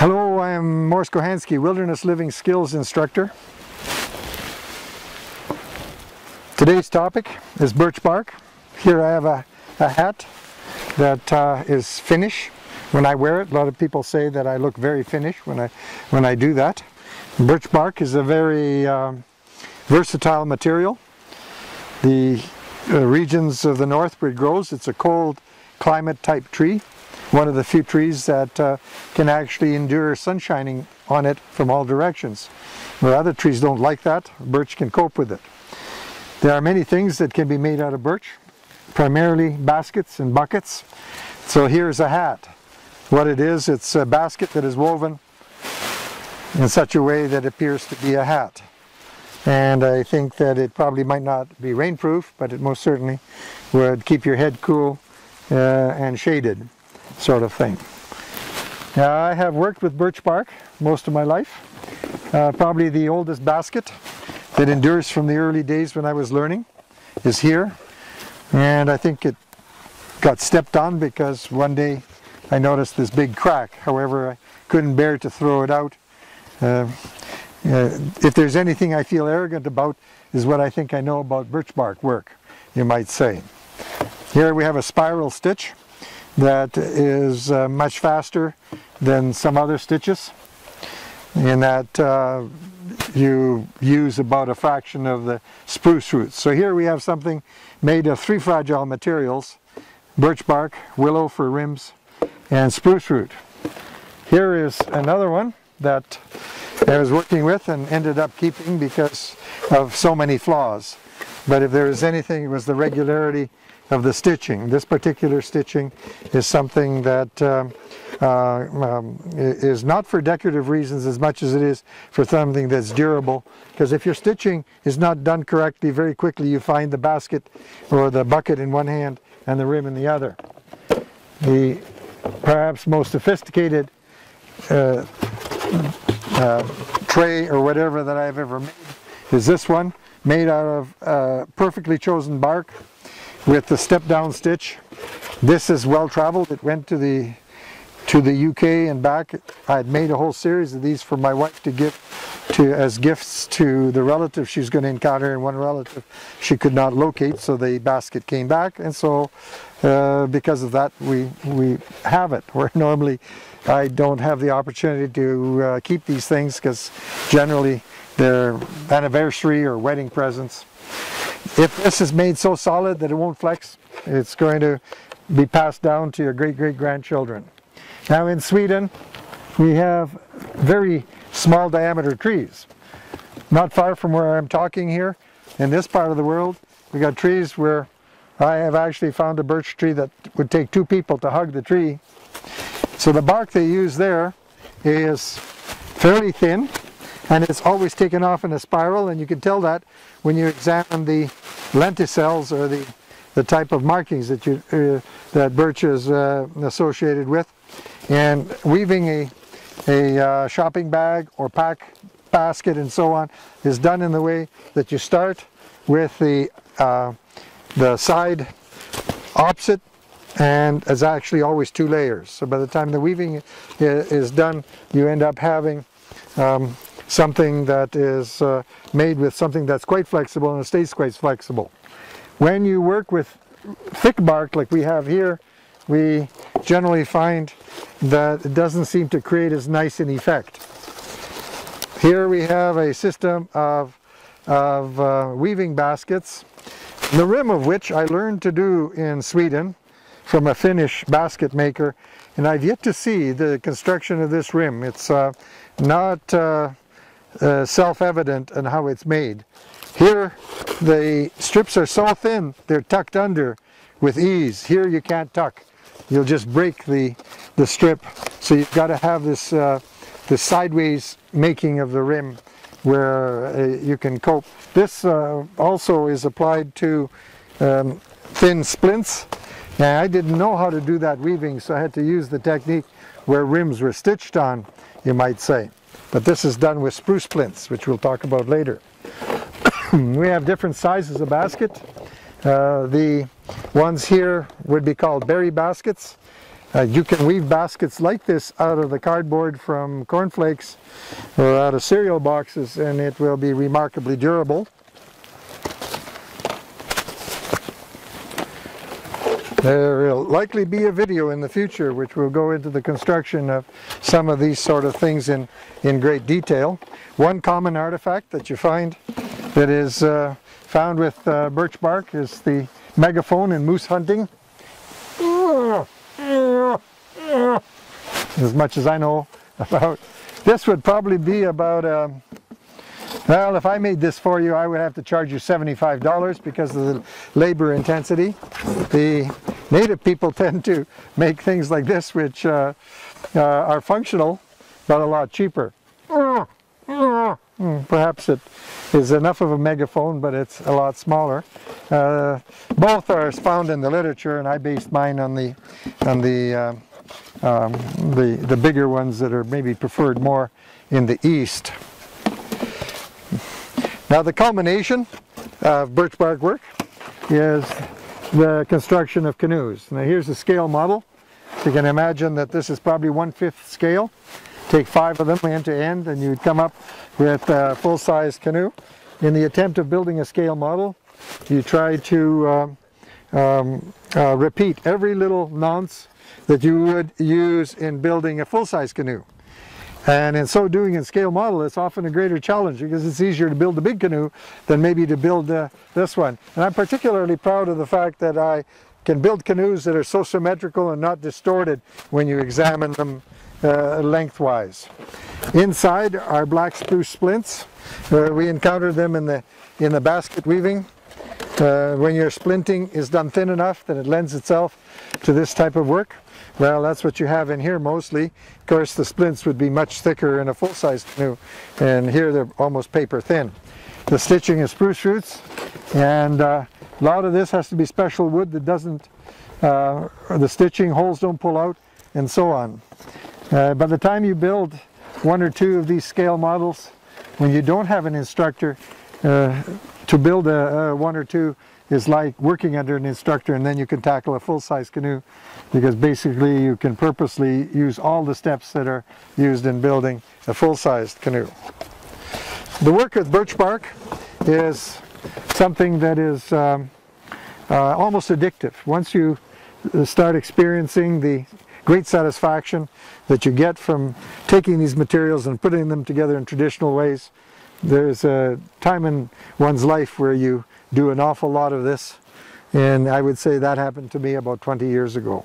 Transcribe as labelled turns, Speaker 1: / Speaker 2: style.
Speaker 1: Hello, I am Mors Kochanski, Wilderness Living Skills Instructor. Today's topic is birch bark. Here I have a, a hat that uh, is Finnish when I wear it. A lot of people say that I look very Finnish when I, when I do that. Birch bark is a very um, versatile material. The uh, regions of the north where it grows, it's a cold climate type tree one of the few trees that uh, can actually endure sun shining on it from all directions. Where other trees don't like that, birch can cope with it. There are many things that can be made out of birch, primarily baskets and buckets. So here's a hat. What it is, it's a basket that is woven in such a way that appears to be a hat. And I think that it probably might not be rainproof, but it most certainly would keep your head cool uh, and shaded sort of thing. Now, I have worked with birch bark most of my life. Uh, probably the oldest basket that endures from the early days when I was learning is here. And I think it got stepped on because one day I noticed this big crack. However, I couldn't bear to throw it out. Uh, uh, if there's anything I feel arrogant about is what I think I know about birch bark work, you might say. Here we have a spiral stitch that is uh, much faster than some other stitches in that uh, you use about a fraction of the spruce roots. So here we have something made of three fragile materials, birch bark, willow for rims, and spruce root. Here is another one that I was working with and ended up keeping because of so many flaws. But if there is anything, it was the regularity of the stitching. This particular stitching is something that um, uh, um, is not for decorative reasons as much as it is for something that's durable. Because if your stitching is not done correctly, very quickly you find the basket or the bucket in one hand and the rim in the other. The perhaps most sophisticated uh, uh, tray or whatever that I've ever made is this one, made out of uh, perfectly chosen bark with the step down stitch. This is well traveled. It went to the to the UK and back. I had made a whole series of these for my wife to give to as gifts to the relative she's going to encounter and one relative she could not locate so the basket came back and so uh, because of that we we have it where normally I don't have the opportunity to uh, keep these things because generally they're anniversary or wedding presents if this is made so solid that it won't flex, it's going to be passed down to your great-great-grandchildren. Now in Sweden, we have very small diameter trees. Not far from where I'm talking here, in this part of the world, we got trees where I have actually found a birch tree that would take two people to hug the tree. So the bark they use there is fairly thin, and it's always taken off in a spiral and you can tell that when you examine the lenticels are the the type of markings that you uh, that birch is uh, associated with. And weaving a a uh, shopping bag or pack basket and so on is done in the way that you start with the uh, the side opposite and it's actually always two layers. So by the time the weaving is done you end up having um, something that is uh, made with something that's quite flexible and stays quite flexible. When you work with thick bark like we have here, we generally find that it doesn't seem to create as nice an effect. Here we have a system of, of uh, weaving baskets, the rim of which I learned to do in Sweden from a Finnish basket maker and I've yet to see the construction of this rim. It's uh, not uh, uh, self-evident and how it's made. Here the strips are so thin they're tucked under with ease. Here you can't tuck. You'll just break the, the strip. So you've got to have this, uh, this sideways making of the rim where uh, you can cope. This uh, also is applied to um, thin splints. And I didn't know how to do that weaving so I had to use the technique where rims were stitched on, you might say. But this is done with spruce splints, which we'll talk about later. we have different sizes of basket. Uh, the ones here would be called berry baskets. Uh, you can weave baskets like this out of the cardboard from cornflakes or out of cereal boxes and it will be remarkably durable. There will likely be a video in the future which will go into the construction of some of these sort of things in, in great detail. One common artifact that you find that is uh, found with uh, birch bark is the megaphone in moose hunting. As much as I know about, this would probably be about, um, well, if I made this for you, I would have to charge you $75 because of the labor intensity. The native people tend to make things like this which uh, uh, are functional, but a lot cheaper. Perhaps it is enough of a megaphone, but it's a lot smaller. Uh, both are found in the literature, and I based mine on the on the uh, um, the the bigger ones that are maybe preferred more in the east. Now, the culmination of birch bark work is the construction of canoes. Now, here's a scale model. You can imagine that this is probably one-fifth scale take five of them end to end and you'd come up with a full-size canoe. In the attempt of building a scale model, you try to um, um, uh, repeat every little nonce that you would use in building a full-size canoe. And in so doing in scale model, it's often a greater challenge because it's easier to build a big canoe than maybe to build uh, this one. And I'm particularly proud of the fact that I can build canoes that are so symmetrical and not distorted when you examine them uh, lengthwise. Inside are black spruce splints. Uh, we encountered them in the in the basket weaving. Uh, when your splinting is done thin enough that it lends itself to this type of work. Well, that's what you have in here mostly. Of course, the splints would be much thicker in a full-size canoe, and here they're almost paper thin. The stitching is spruce roots, and uh, a lot of this has to be special wood that doesn't, uh, the stitching holes don't pull out, and so on. Uh, by the time you build one or two of these scale models, when you don't have an instructor, uh, to build a, a, one or two is like working under an instructor and then you can tackle a full-size canoe because basically you can purposely use all the steps that are used in building a full-sized canoe. The work with birch bark is something that is um, uh, almost addictive. Once you start experiencing the great satisfaction that you get from taking these materials and putting them together in traditional ways. There's a time in one's life where you do an awful lot of this and I would say that happened to me about 20 years ago.